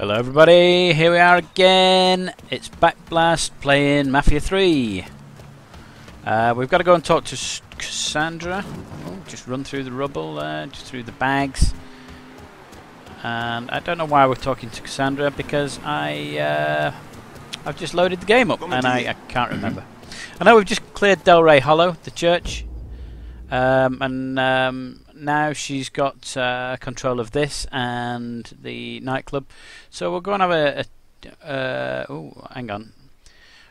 Hello everybody, here we are again. It's Backblast playing Mafia 3. Uh, we've got to go and talk to S Cassandra. Oh, just run through the rubble there, just through the bags. And I don't know why we're talking to Cassandra because I uh, I've just loaded the game up and I, I can't remember. I know we've just cleared Delray Hollow, the church, um, and um, now she's got uh, control of this and the nightclub. So we'll go and have a. a uh, oh, hang on.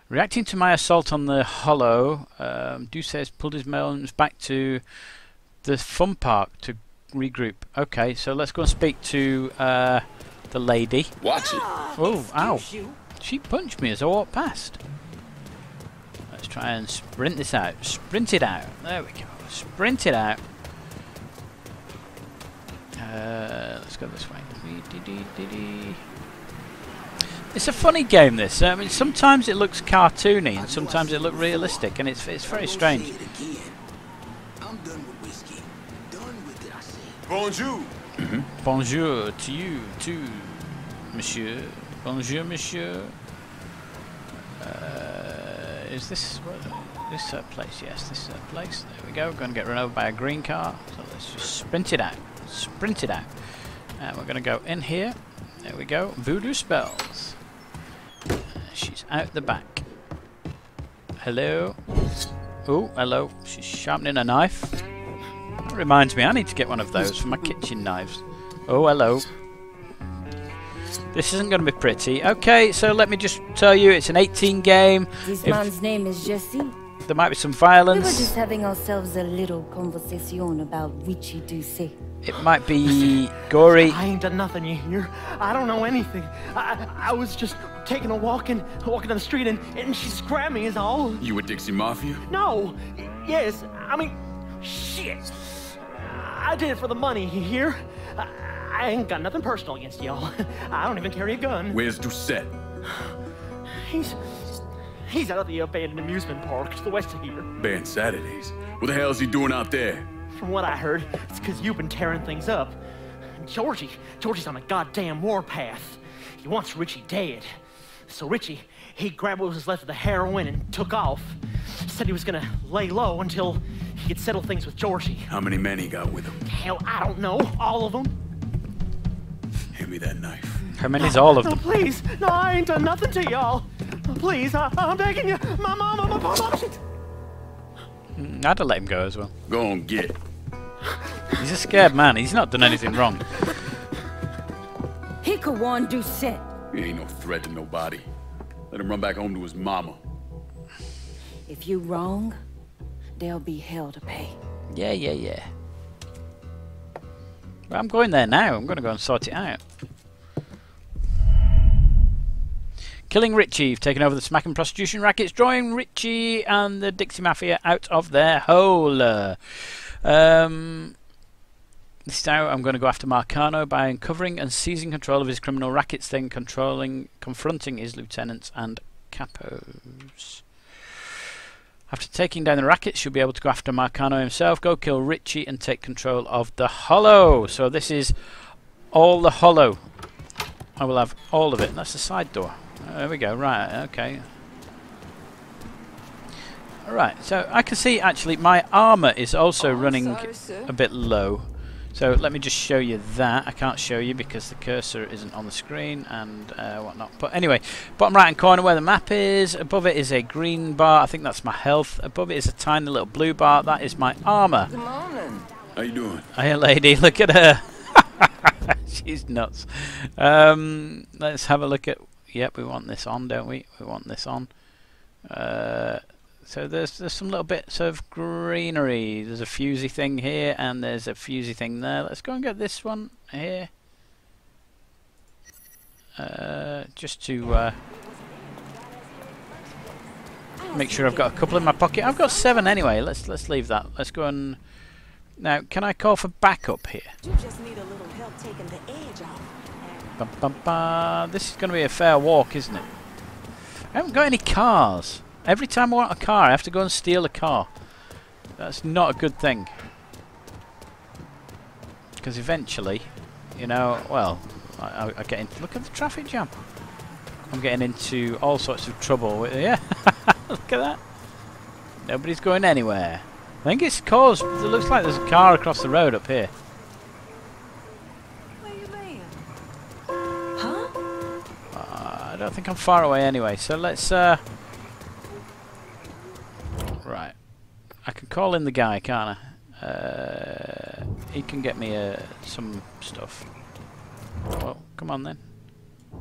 Reacting to my assault on the Hollow, um, Duce has pulled his melons back to the fun park to regroup. Okay, so let's go and speak to uh, the lady. Watch it. Oh, ow. She punched me as I walked past. Let's try and sprint this out. Sprint it out. There we go. Sprint it out. Uh, let's go this way. It's a funny game, this. I mean, sometimes it looks cartoony and sometimes it looks realistic, and it's it's very strange. Bonjour. Bonjour to you, too, monsieur. Bonjour, monsieur. Uh, is this what, this uh, place? Yes, this uh, place. There we go. We're Going to get run over by a green car. So let's just sprint it out. Sprint it out. And we're going to go in here. There we go. Voodoo spells. Uh, she's out the back. Hello. Oh, hello. She's sharpening a knife. That reminds me, I need to get one of those for my kitchen knives. Oh, hello. This isn't going to be pretty. Okay, so let me just tell you, it's an 18 game. This If- man's name is Jesse. There might be some violence. We were just having ourselves a little conversation about Richie Douce. It might be gory. I ain't done nothing, you hear? I don't know anything. I, I I was just taking a walk and walking down the street and, and she grabbed me is all. You with Dixie Mafia? No. Yes. I mean, shit. I did it for the money, you hear? I, I ain't got nothing personal against y'all. I don't even carry a gun. Where's Doucette? He's he's out at the abandoned amusement park to the west of here. Baron Saturday's. What the hell's he doing out there? From what I heard, it's because you've been tearing things up. Georgie, Georgie's on a goddamn warpath. He wants Richie dead. So Richie, he grabbed what was left of the heroin and took off. Said he was gonna lay low until he could settle things with Georgie. How many men he got with him? Hell, I don't know. All of them. Hand me that knife. How many's all of No, them? please. No, I ain't done nothing to y'all. Please, I, I'm begging you. My mama, my mama. She, Mm, I'd let him go as well. Go on, get. He's a scared man. He's not done anything wrong. He could warn Doucette. He ain't no threat to nobody. Let him run back home to his mama. If you wrong, there'll be hell to pay. Yeah, yeah, yeah. But I'm going there now. I'm going to go and sort it out. Killing Richie, you've over the smack and prostitution rackets, drawing Richie and the Dixie Mafia out of their hole. Um, this time I'm going to go after Marcano by uncovering and seizing control of his criminal rackets, then controlling, confronting his lieutenants and capos. After taking down the rackets, you'll be able to go after Marcano himself, go kill Richie, and take control of the Hollow. So this is all the Hollow. I will have all of it. That's the side door. There we go. Right. Okay. Right. So I can see actually my armor is also running a bit low. So let me just show you that. I can't show you because the cursor isn't on the screen and uh, whatnot. But anyway, bottom right hand corner where the map is. Above it is a green bar. I think that's my health. Above it is a tiny little blue bar. That is my armor. Good morning. How you doing? Hey lady. Look at her. She's nuts. Um, let's have a look at. Yep, we want this on, don't we? We want this on. Uh, so there's there's some little bits of greenery. There's a fusey thing here, and there's a fusey thing there. Let's go and get this one here. Uh, just to uh, make sure I've got a couple in my pocket. I've got seven anyway. Let's let's leave that. Let's go and now. Can I call for backup here? You just need a little help taking the edge off. Bum, bum, bum. This is going to be a fair walk, isn't it? I haven't got any cars. Every time I want a car, I have to go and steal a car. That's not a good thing. Because eventually, you know, well, I, I, get into. Look at the traffic jam. I'm getting into all sorts of trouble. With, yeah, look at that. Nobody's going anywhere. I think it's caused. It looks like there's a car across the road up here. Where you been? Huh? Uh, I don't think I'm far away anyway. So let's. Uh, right. I can call in the guy, can't I? Uh, he can get me uh, some stuff. Well, come on then.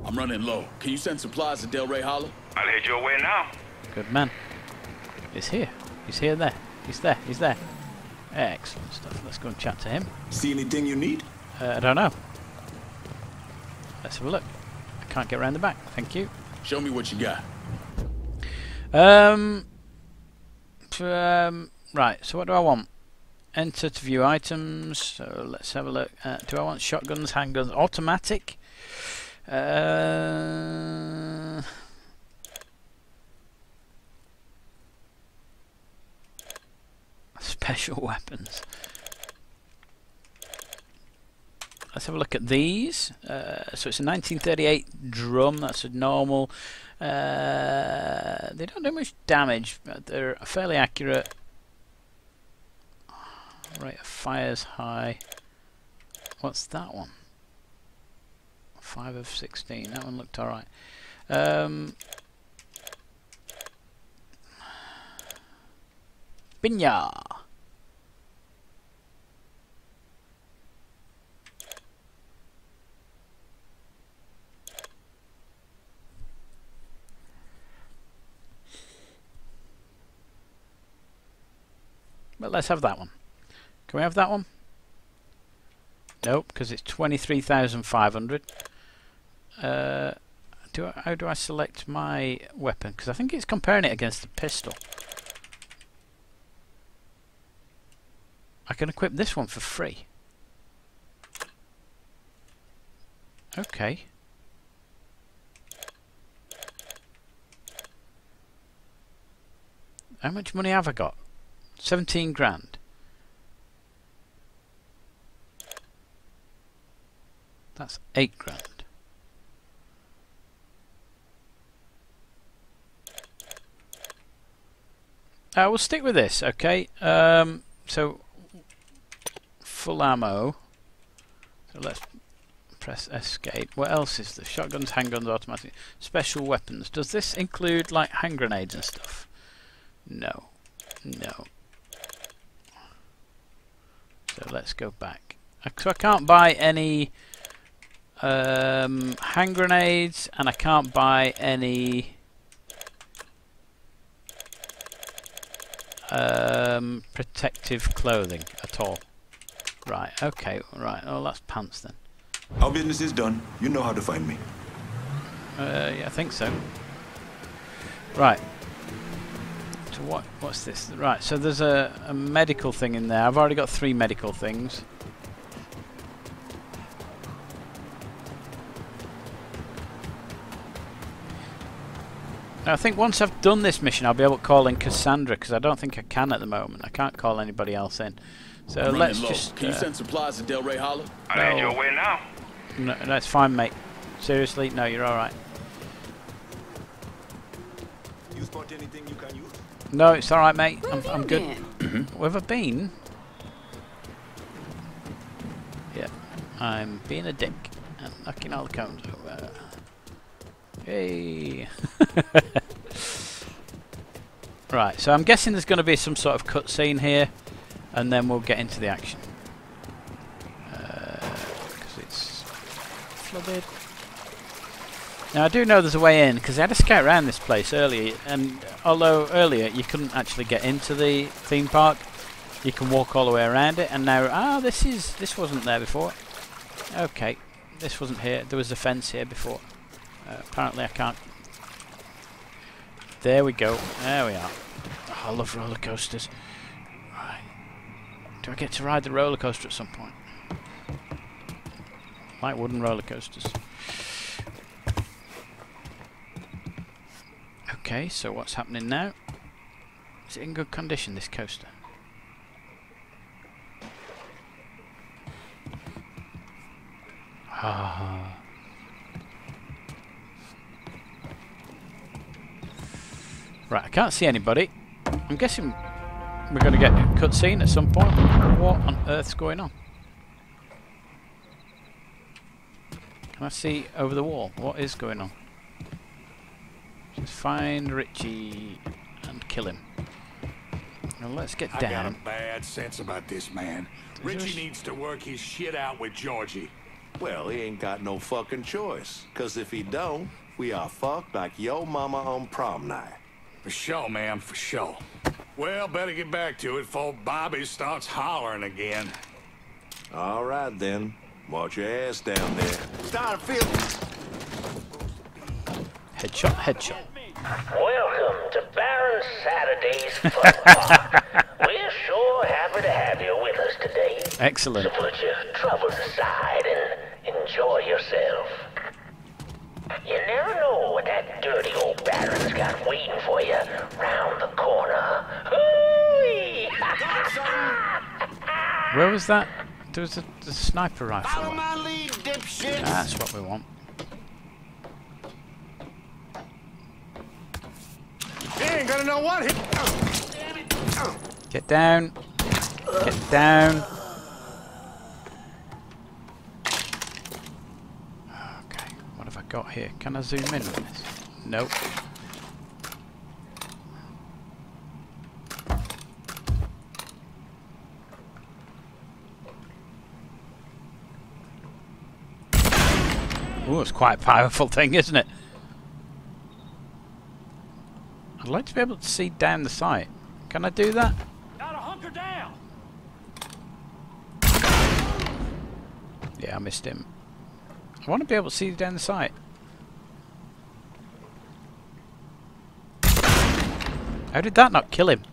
I'm running low. Can you send supplies to Delray Hollow? I'll head your way now. Good man. He's here. He's here there. He's there. He's there. Excellent stuff. Let's go and chat to him. See anything you need? Uh, I don't know. Let's have a look. I can't get around the back. Thank you. Show me what you got. Um, um, right, so what do I want? Enter to view items. So let's have a look. Uh, do I want shotguns, handguns, automatic? Uh, special weapons. Let's have a look at these. Uh, so it's a 1938 drum. That's a normal. Uh, they don't do much damage, but they're fairly accurate. Of fire's high. What's that one? 5 of 16. That one looked alright. Um, Binya! But let's have that one. Can we have that one? Nope, because it's 23,500. Uh, do I, how do I select my weapon? Because I think it's comparing it against the pistol. I can equip this one for free. Okay. How much money have I got? 17 grand. That's 8 grand. I will stick with this, okay? Um, so, full ammo. So let's press escape. What else is there? Shotguns, handguns, automatic. Special weapons. Does this include like hand grenades and stuff? No. No. So let's go back. Uh, So I can't buy any um, hand grenades and I can't buy any um, protective clothing at all. Right, okay, right. Oh, that's pants then. Our business is done. You know how to find me. Uh, yeah, I think so. Right. So what? What's this? Right. So there's a, a medical thing in there. I've already got three medical things. I think once I've done this mission, I'll be able to call in Cassandra because I don't think I can at the moment. I can't call anybody else in. So running let's low. just. Can you uh, send supplies to Delray Hollow? I'll head No. your way now. no, that's fine, mate. Seriously, no, you're all right. You spot anything you can use? No, it's all right, mate. Where I'm, have I'm you good. been? Where have I been? Yeah, I'm being a dick and knocking all the cones over. Hey. right, so I'm guessing there's going to be some sort of cutscene here, and then we'll get into the action. Because it's flooded. Now I do know there's a way in because I had to scout around this place earlier, and although earlier you couldn't actually get into the theme park, you can walk all the way around it. And now, ah, this is this wasn't there before. Okay, this wasn't here. There was a fence here before. Apparently, I can't. There we go. There we are. Oh, I love roller coasters. Right. Do I get to ride the roller coaster at some point? Like wooden roller coasters. Okay, so what's happening now? Is it in good condition, this coaster? Ah. Right, I can't see anybody. I'm guessing we're going to get a cutscene at some point. What on earth's going on? Can I see over the wall? What is going on? Just find Richie and kill him. Now let's get I got down. a bad sense about this man. Richie needs to work his shit out with Georgie. Well, he ain't got no fucking choice. Cause if he don't, we are fucked like yo mama on prom night. For sure, man, for sure. Well, better get back to it before Bobby starts hollering again. All right then. Watch your ass down there. Start a feeling. Headshot, headshot. Welcome to Baron Saturday's Fun Park. We're sure happy to have you with us today. Excellent. So put your troubles aside and enjoy yourself. You never know what that dirty old Baron's got waiting for you round the corner. Where was that? There was a, the sniper rifle. there. my lead, dipshit. That's what we want. He ain't gonna know what hit. Get down. Get down. Okay, what have I got here? Can I zoom in on this? Nope. Ooh, it's quite a powerful thing, isn't it? I'd like to be able to see down the sight. Can I do that? Gotta hunker down. Yeah, I missed him. I want to be able to see down the sight. How did that not kill him?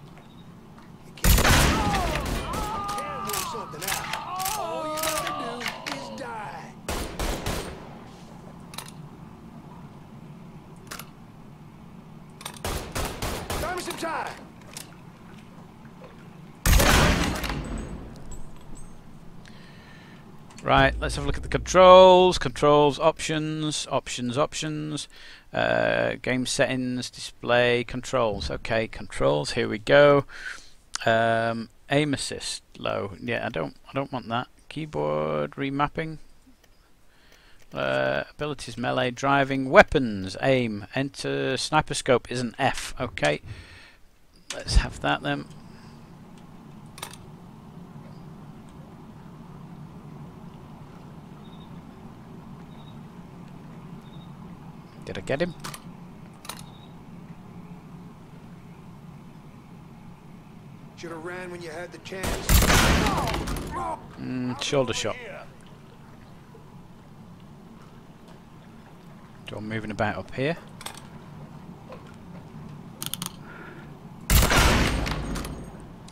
Buy me some time. Right, let's have a look at the controls. Controls, options, options, options. Uh, game settings, display, controls. Okay, controls. Here we go. Um, aim assist low. Yeah, I don't. I don't want that. Keyboard remapping. Uh, abilities melee driving weapons aim enter sniper scope is an F okay let's have that then Did I get him? Should have ran when you had the chance. Mm, shoulder shot. So I'm moving about up here.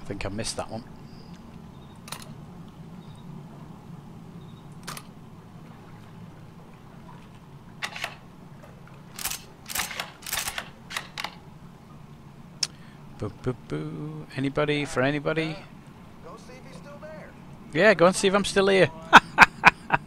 I think I missed that one. Boo boo boo. Anybody for anybody? Go see if he's still there. Yeah, go and see if I'm still here.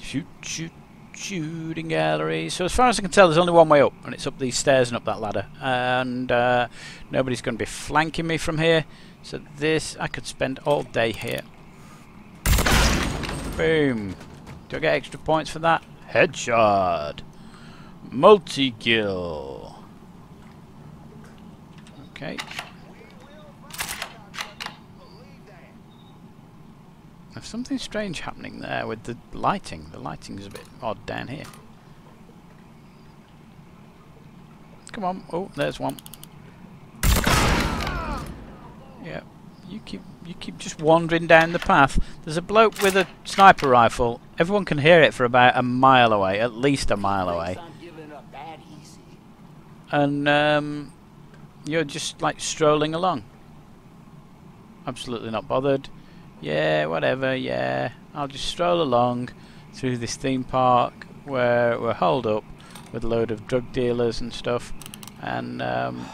shoot, shoot, shooting gallery. So as far as I can tell, there's only one way up, and it's up these stairs and up that ladder. And uh, nobody's going to be flanking me from here. So this, I could spend all day here. Boom. Do I get extra points for that? Headshot. Multi-kill. Okay. There's something strange happening there with the lighting. The lighting is a bit odd down here. Come on. Oh, there's one. Yeah. You keep you keep just wandering down the path. There's a bloke with a sniper rifle. Everyone can hear it for about a mile away, at least a mile away. And um, you're just like strolling along. Absolutely not bothered. Yeah, whatever, yeah. I'll just stroll along through this theme park where we're holed up with a load of drug dealers and stuff. And, um,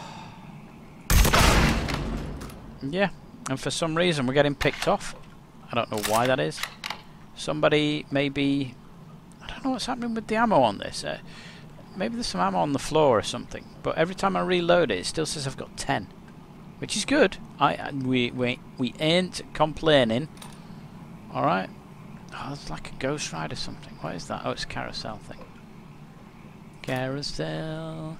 yeah. And for some reason we're getting picked off. I don't know why that is. Somebody maybe... I don't know what's happening with the ammo on this. Uh, maybe there's some ammo on the floor or something. But every time I reload it, it still says I've got 10. Which is good. I, we, we, we ain't complaining. Alright. Oh, it's like a Ghost Ride or something. What is that? Oh, it's a carousel thing. Carousel.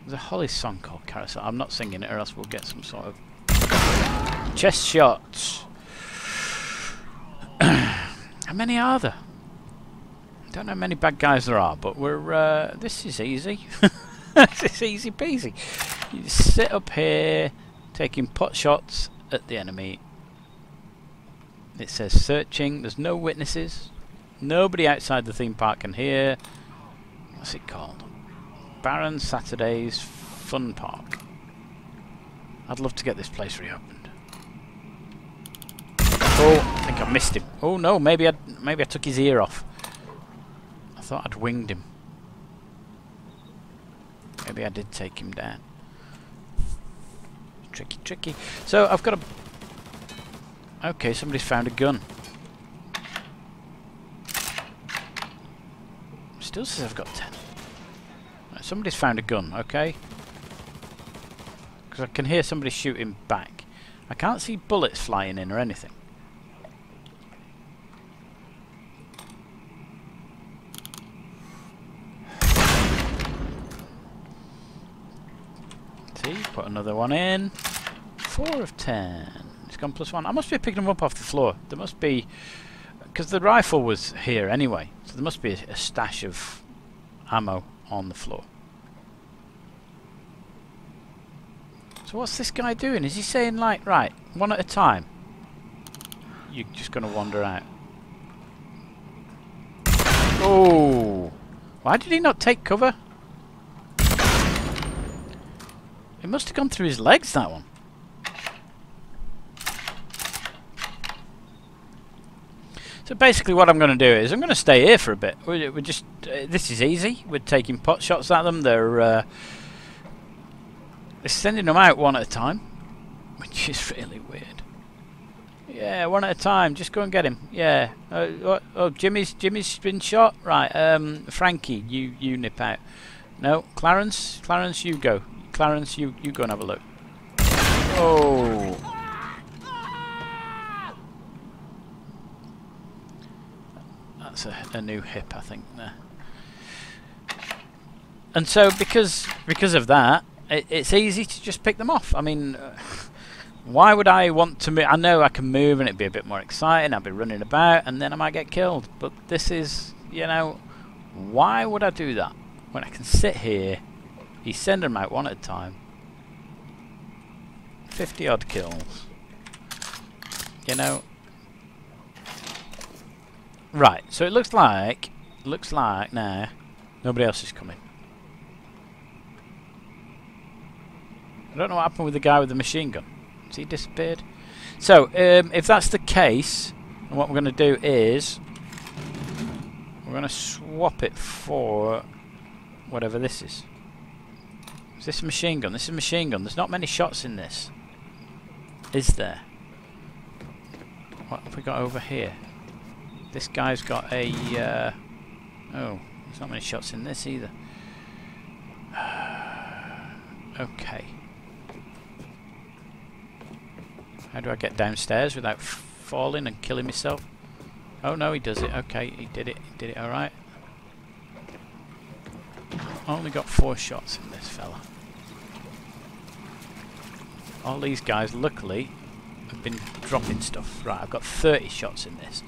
There's a Holly song called Carousel. I'm not singing it or else we'll get some sort of chest shots. how many are there? Don't know how many bad guys there are, but we're uh, this is easy. this is easy peasy. You sit up here, taking pot shots at the enemy. It says searching. There's no witnesses. Nobody outside the theme park can hear. What's it called? Baron Saturday's Fun Park. I'd love to get this place reopened. Oh, I think I missed him. Oh no, maybe I maybe I took his ear off. Thought I'd winged him. Maybe I did take him down. Tricky, tricky. So I've got a. Okay, somebody's found a gun. Still says I've got ten. Right, somebody's found a gun. Okay. Because I can hear somebody shooting back. I can't see bullets flying in or anything. See, put another one in. Four of ten. It's gone plus one. I must be picking them up off the floor. There must be... Because the rifle was here anyway. So there must be a, a stash of ammo on the floor. So what's this guy doing? Is he saying like, right, one at a time? You're just going to wander out. Oh! Why did he not take cover? It must have gone through his legs, that one. So basically what I'm going to do is I'm going to stay here for a bit. We're, we're just... Uh, this is easy. We're taking pot shots at them. They're... Uh, they're sending them out one at a time. Which is really weird. Yeah, one at a time. Just go and get him. Yeah. Uh, oh, oh, Jimmy's Jimmy's been shot. Right. Um, Frankie, you you nip out. No, Clarence. Clarence, you go. Clarence, you you go and have a look. Oh. That's a, a new hip, I think. There. And so, because because of that, it, it's easy to just pick them off. I mean. Uh, why would I want to move? I know I can move and it'd be a bit more exciting. I'd be running about and then I might get killed. But this is, you know, why would I do that? When I can sit here, he's sending them out one at a time. 50 odd kills. You know. Right, so it looks like, looks like now, nobody else is coming. I don't know what happened with the guy with the machine gun. Has he disappeared? So, um, if that's the case, what we're going to do is we're going to swap it for whatever this is. Is this a machine gun? This is a machine gun. There's not many shots in this. Is there? What have we got over here? This guy's got a... Uh, oh, there's not many shots in this either. okay. How do I get downstairs without falling and killing myself? Oh no, he does it. Okay, he did it. He did it alright. Only got four shots in this fella. All these guys, luckily, have been dropping stuff. Right, I've got 30 shots in this.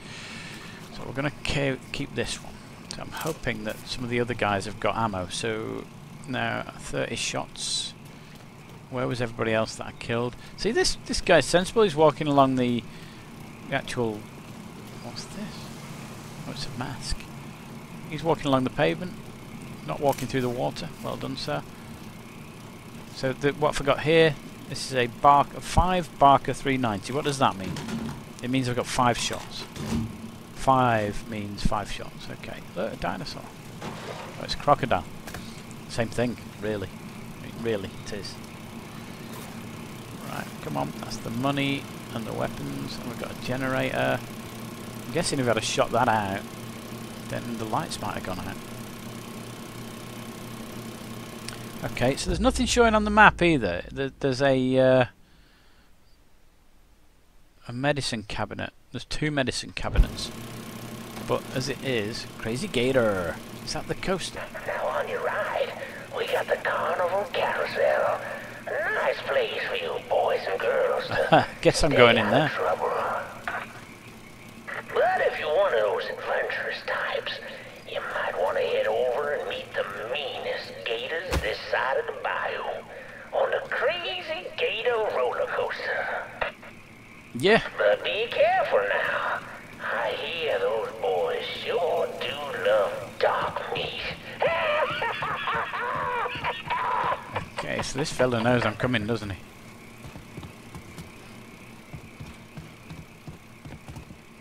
So we're going to keep this one. So I'm hoping that some of the other guys have got ammo. So now 30 shots. Where was everybody else that I killed? See, this this guy's sensible. He's walking along the, the actual... What's this? Oh, it's a mask. He's walking along the pavement, not walking through the water. Well done, sir. So the, what I forgot here, this is a Barker, 5 Barker 390. What does that mean? It means I've got 5 shots. 5 means 5 shots. Okay, look, a dinosaur. Oh, it's crocodile. Same thing, really. Really, it is. Right, come on, that's the money and the weapons, and we've got a generator. I'm guessing if I'd have shot that out, then the lights might have gone out. Okay, so there's nothing showing on the map either. There's a uh, a medicine cabinet. There's two medicine cabinets. But as it is, Crazy Gator. Is that the coaster? Now on your ride, we got the Carnival Carousel. A nice place for you boys and girls to Guess I'm going in there. Yeah. But be careful now. I hear those boys sure do love dark meat. Okay, so this fella knows I'm coming, doesn't he?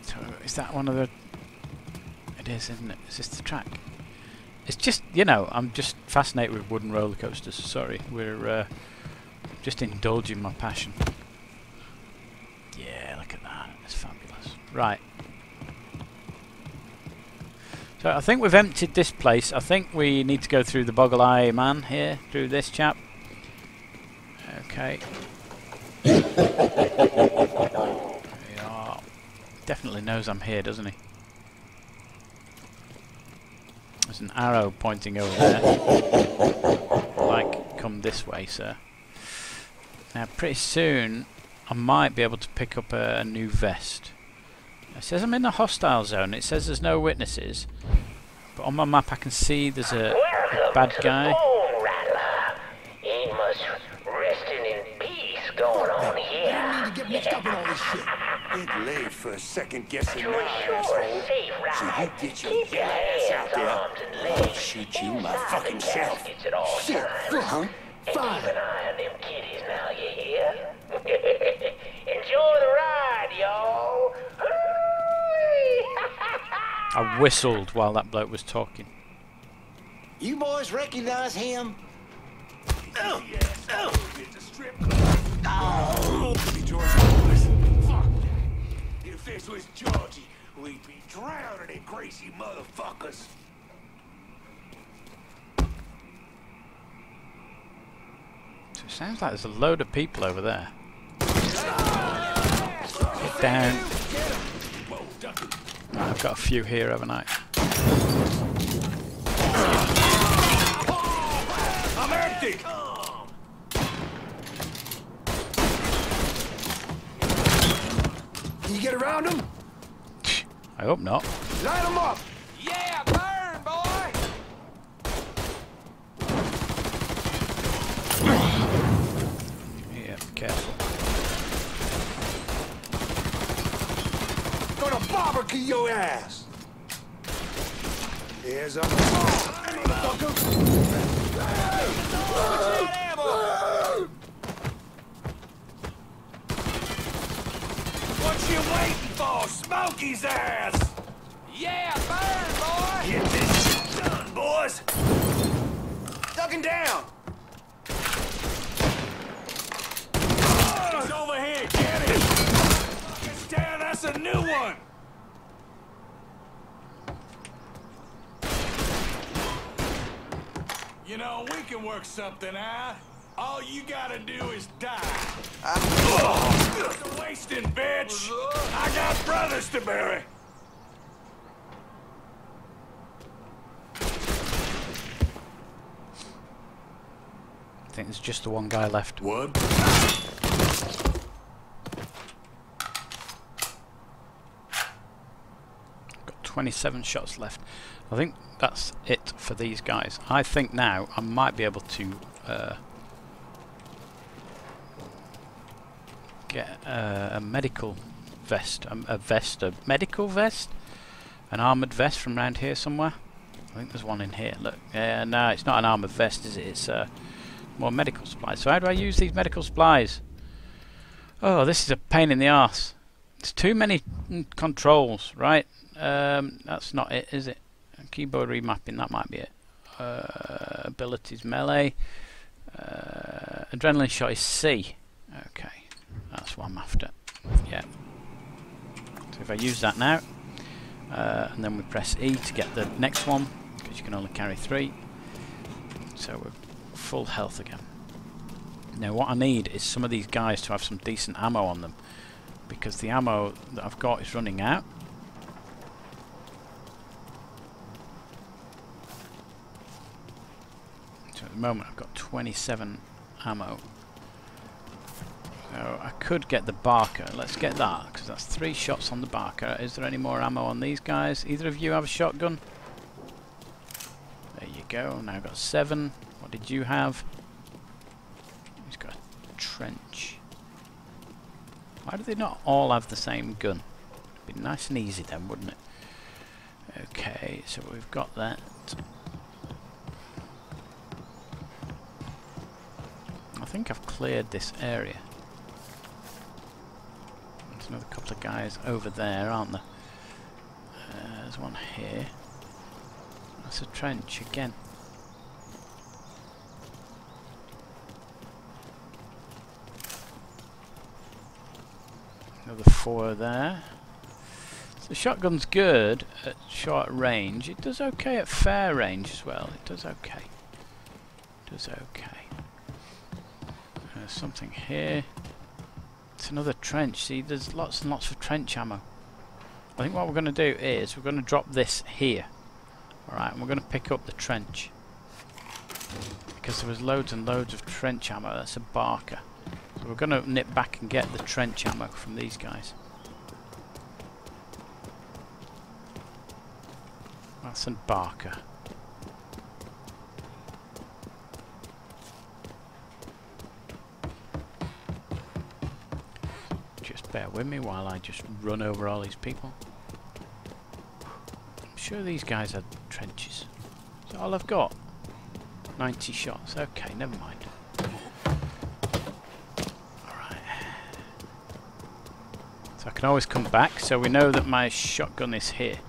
So is that one of the? It is, isn't it? Is this the track? It's just, you know, I'm just fascinated with wooden roller coasters. Sorry, we're uh, just indulging my passion. Yeah, look at that. It's fabulous. Right. So I think we've emptied this place. I think we need to go through the Boggle Eye Man here, through this chap. Okay. Are. Definitely knows I'm here, doesn't he? There's an arrow pointing over there. Like, come this way, sir. Now, pretty soon, I might be able to pick up a, a new vest. It says I'm in a hostile zone. It says there's no witnesses. But on my map I can see there's a, a bad guy. the Bone Rattler. Ain't much resting in peace going on here. need to get mixed up in all this shit. It laid for a second guessing now, ensure asshole. a safe So you get your keep your ass out there. I'll shoot you my fucking self. caskets at all Shit, huh? Fine. keep an eye on them kitties now, you hear? Enjoy the ride, y'all. I whistled while that bloke was talking. You boys recognize him? George Lewis. Fuck. If this was Georgie, we'd be drowning in crazy motherfuckers. So it sounds like there's a load of people over there. Get down. I've got a few here, haven't I? I'm empty. Can you get around him? I hope not. Light him up! Yeah, burn, boy. Yeah, careful. Gonna barbecue your ass! Here's a What you waiting for? Smoke his ass. Yeah, burn, boy. Get this shit done, boys. Ducking down! He's over here. Get it. Fucking down. That's a new one. You know, we can work something out. All you gotta do is die. You're wasting, bitch. I got brothers to bury. I think there's just the one guy left. What? 27 shots left. I think that's it for these guys. I think now I might be able to uh, get uh, a medical vest, um, a vest, a medical vest, an armored vest from around here somewhere. I think there's one in here. Look, yeah, no, it's not an armored vest, is it? It's uh, more medical supplies. So how do I use these medical supplies? Oh, this is a pain in the arse. It's too many controls, right? Um, that's not it, is it? Keyboard remapping, that might be it. Uh, abilities melee. Uh, adrenaline shot is C. Okay, that's what I'm after. Yeah. So if I use that now, uh, and then we press E to get the next one, because you can only carry three. So we're full health again. Now what I need is some of these guys to have some decent ammo on them because the ammo that I've got is running out. So at the moment I've got 27 ammo. So I could get the Barker. Let's get that because that's three shots on the Barker. Is there any more ammo on these guys? Either of you have a shotgun? There you go. Now I've got seven. What did you have? He's got a trench. Why do they not all have the same gun? It'd be nice and easy then, wouldn't it? Okay, so we've got that. Think I've cleared this area. There's another couple of guys over there, aren't there? Uh, there's one here. That's a trench again. Another four there. So the shotgun's good at short range. It does okay at fair range as well. It does okay. It does okay. There's something here. It's another trench. See, there's lots and lots of trench ammo. I think what we're going to do is we're going to drop this here. Alright, and we're going to pick up the trench. Because there was loads and loads of trench ammo. That's a Barker. So we're going to nip back and get the trench ammo from these guys. That's a Barker. Just bear with me while I just run over all these people. I'm sure these guys had trenches. Is that all I've got? 90 shots. Okay, never mind. Alright. So I can always come back, so we know that my shotgun is here.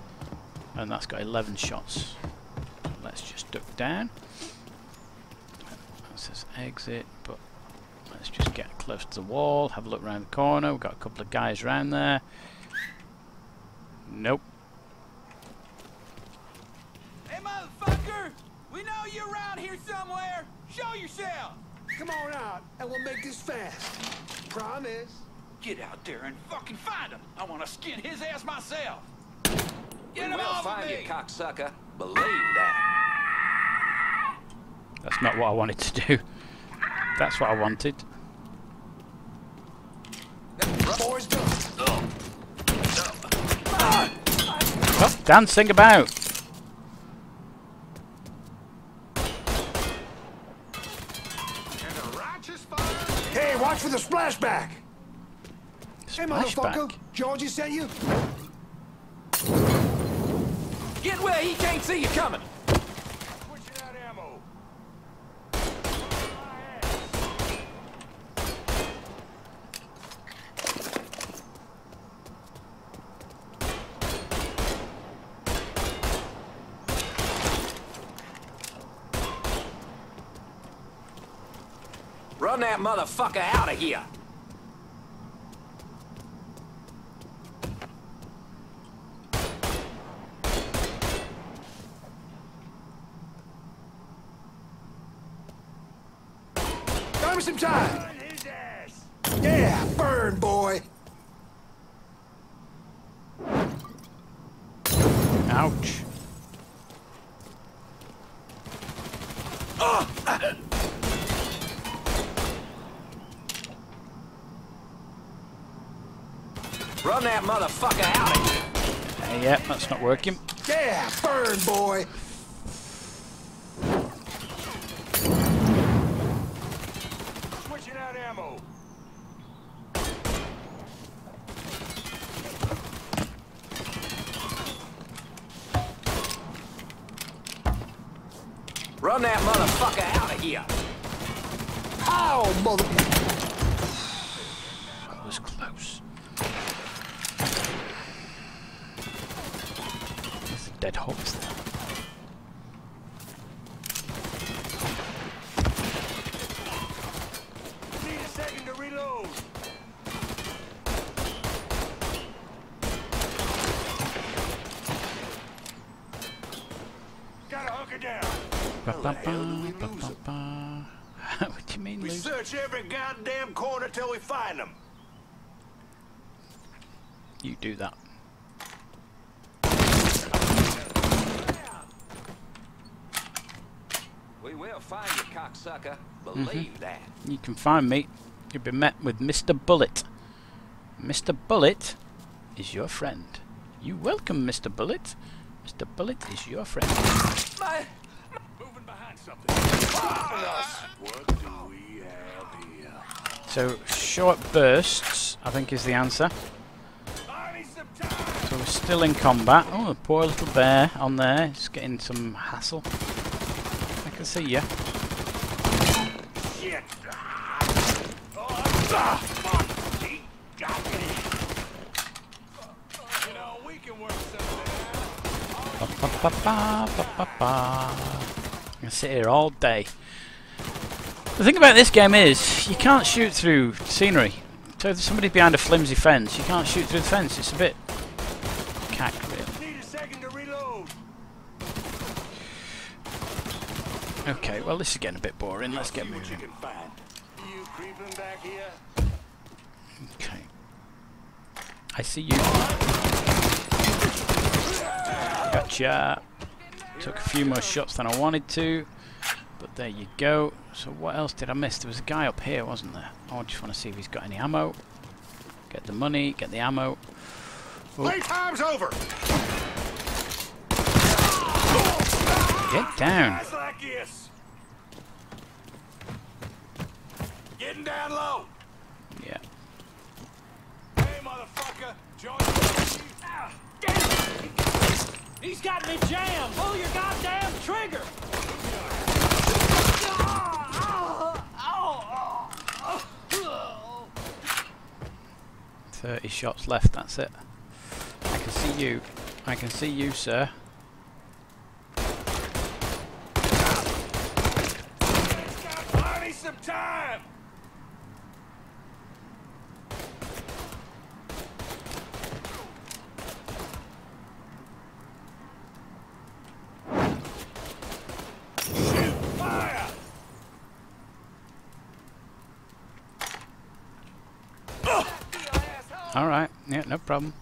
And that's got 11 shots. So let's just duck down. That says exit, but get close to the wall, have a look around the corner. We've got a couple of guys around there. Nope. Hey, motherfucker! We know you're around here somewhere. Show yourself. Come on out, and we'll make this fast. Promise. Get out there and fucking find him. I want to skin his ass myself. Get we him will off find of you, cocksucker. Believe that. That's not what I wanted to do. That's what I wanted. Boys done. Stop dancing about! Hey, watch for the splashback. Hey, motherfucker. Splashback. Georgie sent you? Get where he can't see you coming. Switching out ammo. Run that motherfucker out of here. Got me some time. Burn his ass. Yeah, burn, boy. Ouch. Run that motherfucker out of here. Uh, yeah, that's not working. Yeah, burn, boy. Switching out ammo. Run that motherfucker out of here. Ow, mother... That was close. There's a dead horse there. Need a second to reload. Gotta hunker down. Ba, How ba, the hell do we ba, lose ba, 'em? ba. what do you mean We lose? search every goddamn corner till we find them. You do that. We will find you, Believe mm-hmm. that. You can find me. You'll be met with Mr. Bullet. Mr. Bullet is your friend. You welcome, Mr. Bullet. Mr. Bullet is your friend. Moving behind something. What do we have here? So, short bursts, I think, is the answer. I need some time. So we're still in combat. Oh, the poor little bear on there. It's getting some hassle. I can see you. Shit. Ah, fuck. He got me. You know, we can work something out. Ba, ba, ba. I can sit here all day. The thing about this game is, you can't shoot through scenery. So if there's somebody behind a flimsy fence, you can't shoot through the fence. It's a bit cack, really. Need a second to reload. Okay, well this is getting a bit boring. Let's get See what you moving. Can find. You creeping back here? Okay. I see you. Gotcha. Took a few more shots than I wanted to, but there you go. So what else did I miss? There was a guy up here, wasn't there? Oh, I just want to see if he's got any ammo. Get the money, get the ammo. Oh, Playtime's over. get down. Guys like this. Getting down low. Yeah. Hey, motherfucker. Join me. Ah, damn it. He's got me jammed! Pull your goddamn trigger! 30 shots left, that's it. I can see you. I can see you, sir. I need some time. Shoot fire. Alright, yeah, no problem.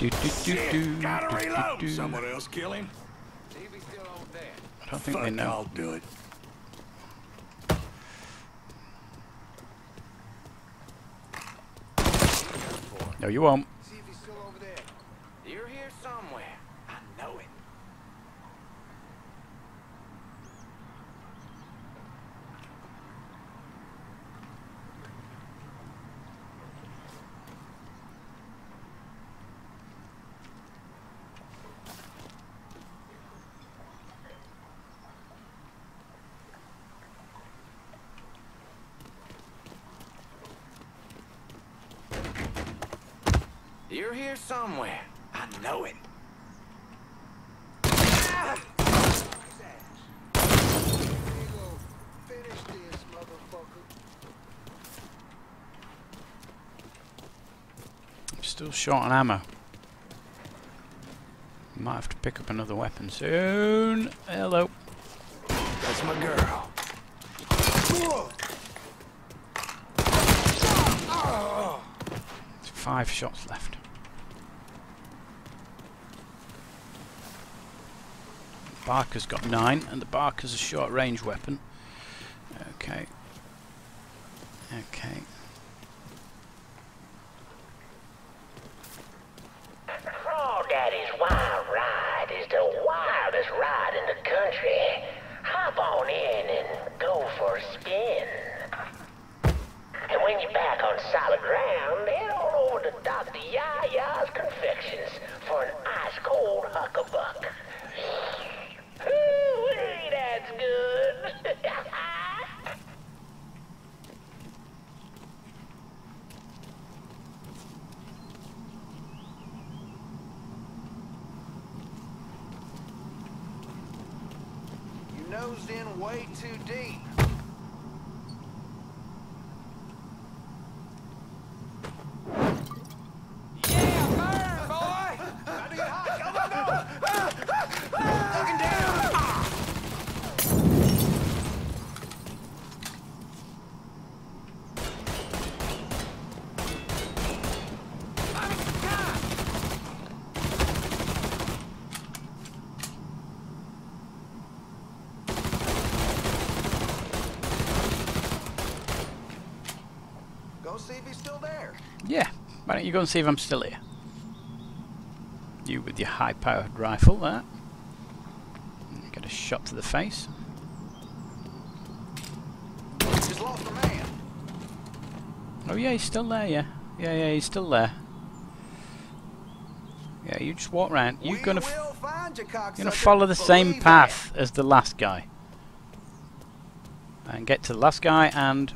Do, do, do, Shit, do, gotta do, do, reload. do. Someone else kill him. See still over there. I don't think they know. I'll do it. No, you won't. See if he's still over there. You're here somewhere. I know it. You're here somewhere. I know it. I'm still short on ammo. Might have to pick up another weapon soon. Hello. That's my girl. Five shots left. Barker's got nine, and the Barker's a short range weapon. Okay. Okay. Crawdaddy's Wild Ride is the wildest ride in the country. Hop on in and go for a spin. And when you're back on solid ground, head on over to Dr. Yaya's Confections for an ice-cold huckabuck. Ooh, that's good. You nosed in way too deep. Go see if he's still there. Yeah, why don't you go and see if I'm still here? You with your high-powered rifle there. Get a shot to the face. Just lost a man. Oh yeah, he's still there, yeah. Yeah, yeah, he's still there. Yeah, you just walk around. You're We gonna, you, you're gonna follow the same path as the last guy, and get to the last guy and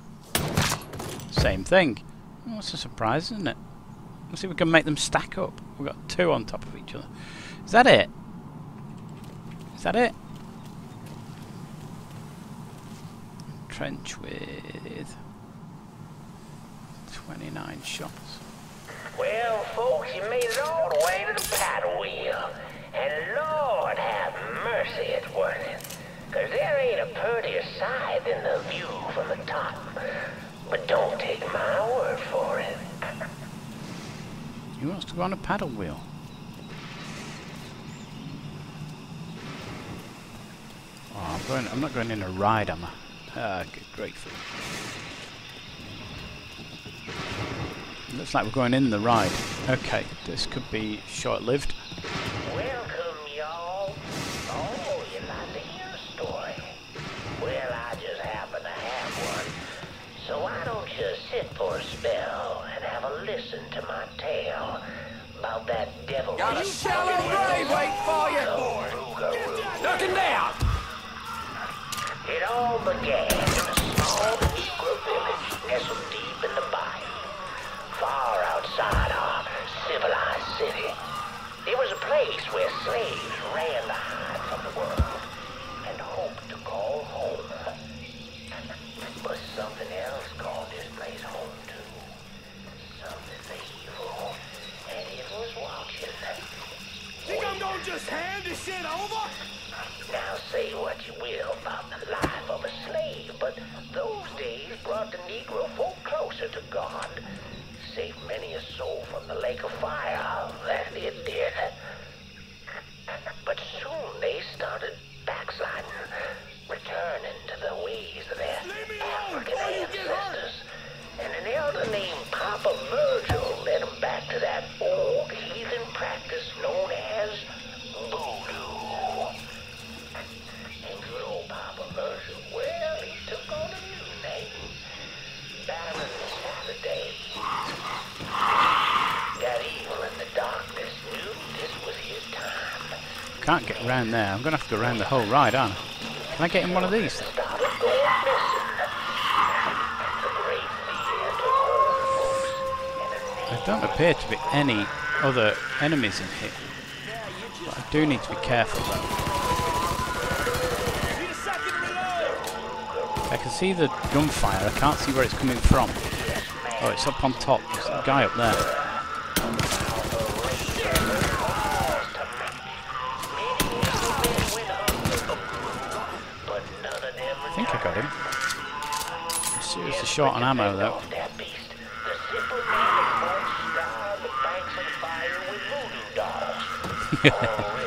same thing. Oh, that's a surprise, isn't it? Let's see if we can make them stack up. We've got two on top of each other. Is that it? Is that it? Trench with 29 shots. Well, folks, you made it all the way to the paddle wheel. And Lord have mercy, it's worth it. 'Cause there ain't a prettier sight than the view from the top. But don't take my word for it. Who wants to go on a paddle wheel? Oh, I'm going. I'm not going in a ride, am I? Ah, good grateful. Looks like we're going in the ride. Okay, this could be short-lived. Got a shallow grave waiting for you. Ducking down. It all began fire, that it did. But soon they started backsliding, returning to the ways of their African ancestors. And an elder named Papa Virgil led them back to that old heathen practice known as voodoo. And good old Papa Virgil, well, he took on a new name. Baron Saturday. That evil in the darkness knew this was his time. Can't get around there. I'm going to have to go around the whole ride, aren't I? Can I get in one of these? There don't appear to be any other enemies in here. But I do need to be careful though. I can see the gunfire, I can't see where it's coming from. Oh, it's up on top. There's a guy up there. Short on ammo though. That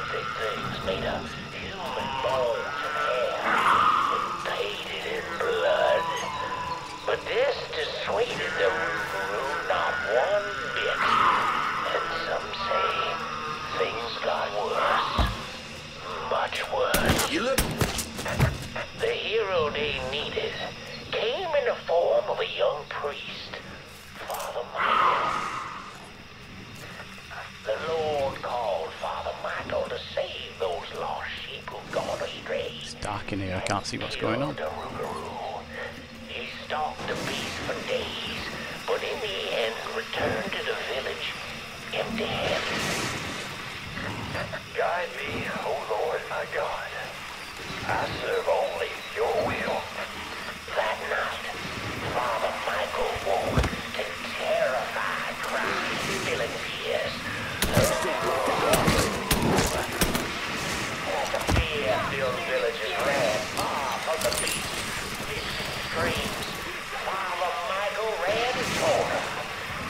see what's going on. He stalked the beast for days, but in the end returned to the village empty-handed. Guide me, O Lord my God. I serve only your will. That night, Father Michael woke to terrified cries filling the ears. As the fear-filled villagers ran far from the beast, his screams, Father Michael ran toward him,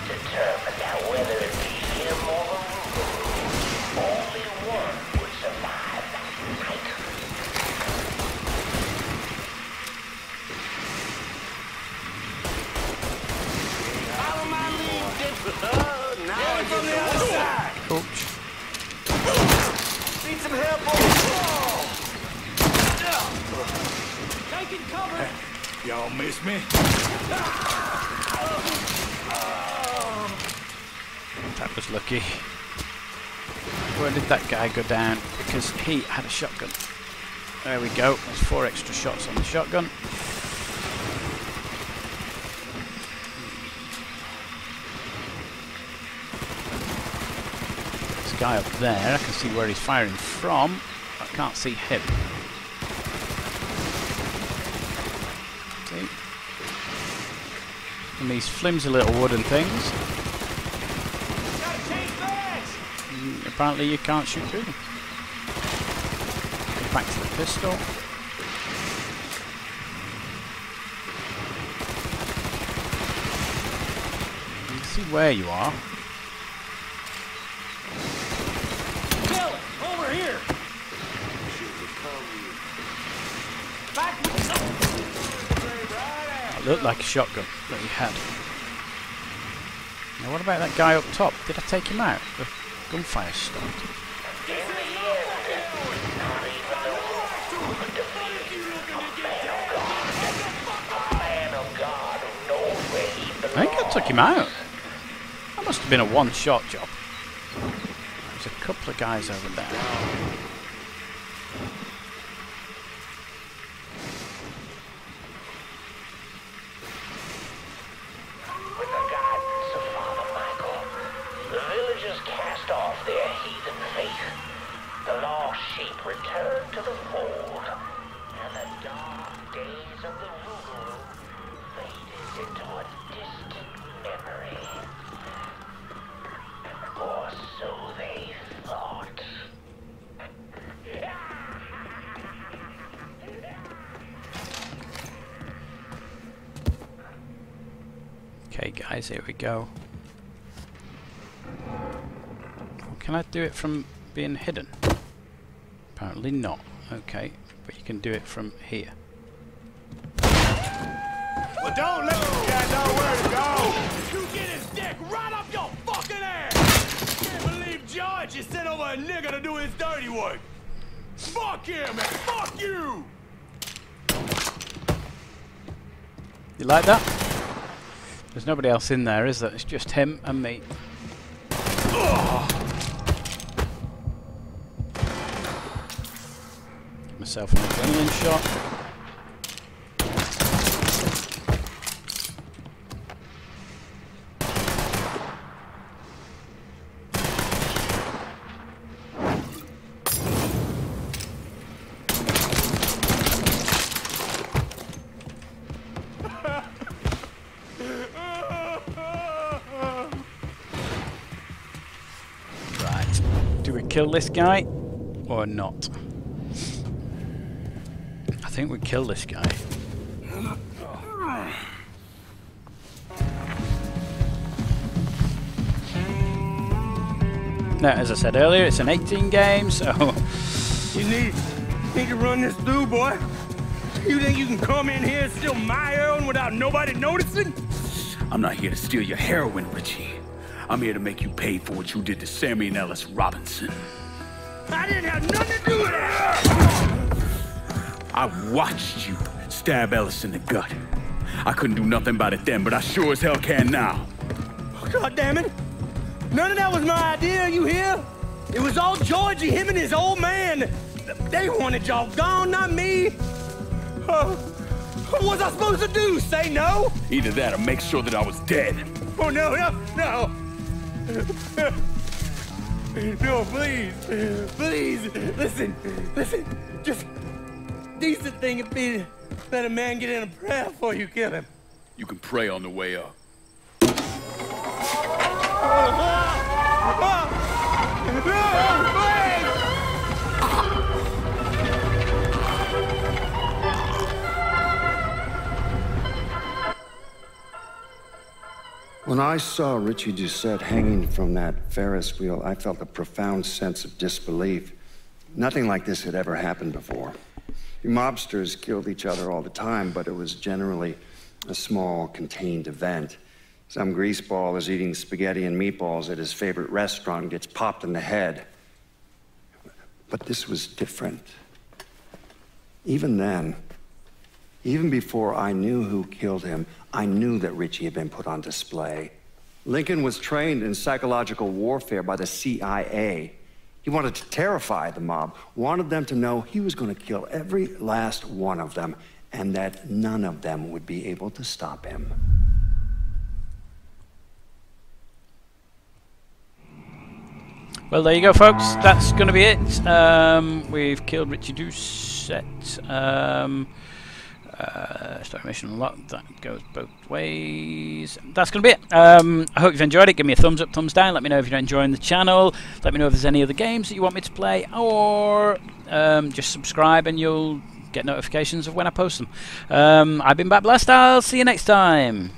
determined that whether it be him or the ruler, only one would survive that night. Taking cover! Y'all miss me? That was lucky. Where did that guy go down? Because he had a shotgun. There we go. There's four extra shots on the shotgun. This guy up there, I can see where he's firing from. I can't see him. See? And these flimsy little wooden things. Mm, Apparently you can't shoot through them. Go back to the pistol. You can see where you are. Kill! Over here! Back looked like a shotgun that he had. Now what about that guy up top? Did I take him out? The gunfire stopped. I think I took him out. That must have been a one-shot job. There's a couple of guys over there. With the guidance of Father Michael, the villagers cast off their heathen faith. The lost sheep returned to the fold, and the dark days of the Rougarou faded into a distant memory. Or so they thought. Okay, guys, here we go. Can I do it from being hidden? Apparently not. Okay, but you can do it from here. Well, don't let this guy know where to go! You get his dick right up your fucking ass! Can't believe George just sent over a nigga to do his dirty work! Fuck him and fuck you! You like that? There's nobody else in there, is there? It's just him and me. Myself an adrenaline shot. Right. Do we kill this guy or not? I think we kill this guy. Now, as I said earlier, it's an 18 game, so You need, need to run this through, boy. You think you can come in here and steal my heroin without nobody noticing? I'm not here to steal your heroin, Richie. I'm here to make you pay for what you did to Sammy and Ellis Robinson. I didn't have nothing to do with it! I watched you stab Ellis in the gut. I couldn't do nothing about it then, but I sure as hell can now. God damn it! None of that was my idea, you hear? It was all Georgie, him and his old man. They wanted y'all gone, not me. Uh, what was I supposed to do? Say no? Either that or make sure that I was dead. Oh no, no, no! No, please, please, listen, listen. Just decent thing would be to let a man get in a prayer before you kill him. You can pray on the way up. Oh, When I saw Richie Doucette hanging from that Ferris wheel, I felt a profound sense of disbelief. Nothing like this had ever happened before. Mobsters killed each other all the time, but it was generally a small, contained event. Some greaseball is eating spaghetti and meatballs at his favorite restaurant and gets popped in the head. But this was different. Even then, Even before I knew who killed him, I knew that Richie had been put on display. Lincoln was trained in psychological warfare by the CIA. He wanted to terrify the mob, wanted them to know he was going to kill every last one of them, and that none of them would be able to stop him. Well, there you go, folks. That's going to be it. Um, we've killed Richie Doucette. Um, uh, mission unlocked. That goes both ways. That's going to be it. Um, I hope you've enjoyed it. Give me a thumbs up, thumbs down. Let me know if you're enjoying the channel. Let me know if there's any other games that you want me to play, or um, just subscribe and you'll get notifications of when I post them. Um, I've been Backblast. I'll see you next time.